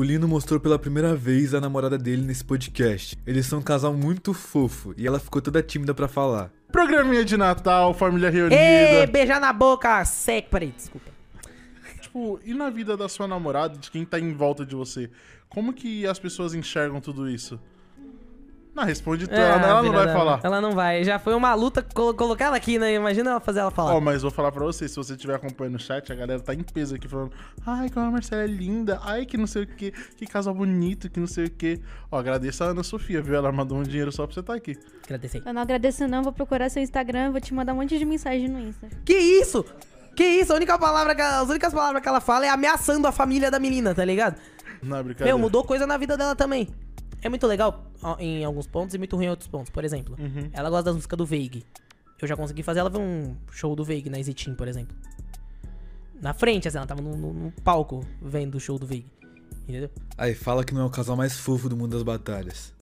O Lino mostrou pela primeira vez a namorada dele nesse podcast. Eles são um casal muito fofo e ela ficou toda tímida pra falar. Programinha de Natal, família reunida. Ê, beijar na boca, seco, peraí, desculpa. Tipo, e na vida da sua namorada, de quem tá em volta de você? Como que as pessoas enxergam tudo isso? Não, responde tu, ela, ela não vai falar. Ela não vai. Já foi uma luta colo- colocar ela aqui, né? Imagina ela fazer ela falar. Ó, mas vou falar pra você, se você estiver acompanhando o chat, a galera tá em peso aqui falando Ai, como a Marcela é linda, ai, que não sei o que, que casal bonito, que não sei o que. Ó, agradeço a Ana Sofia, viu? Ela mandou um dinheiro só pra você estar aqui. Agradecer. Eu não agradeço não, vou procurar seu Instagram, vou te mandar um monte de mensagem no Insta. Que isso? Que isso? A única palavra que ela- as únicas palavras que ela fala é ameaçando a família da menina, tá ligado? Não é brincadeira. Meu, mudou coisa na vida dela também. É muito legal em alguns pontos e muito ruim em outros pontos. Por exemplo, Uhum. ela gosta das músicas do Veig. Eu já consegui fazer ela ver um show do Veig na Easy Team, por exemplo. Na frente, assim, ela tava no, no- no palco vendo o show do Veig. Entendeu? Aí fala que não é o casal mais fofo do mundo das batalhas.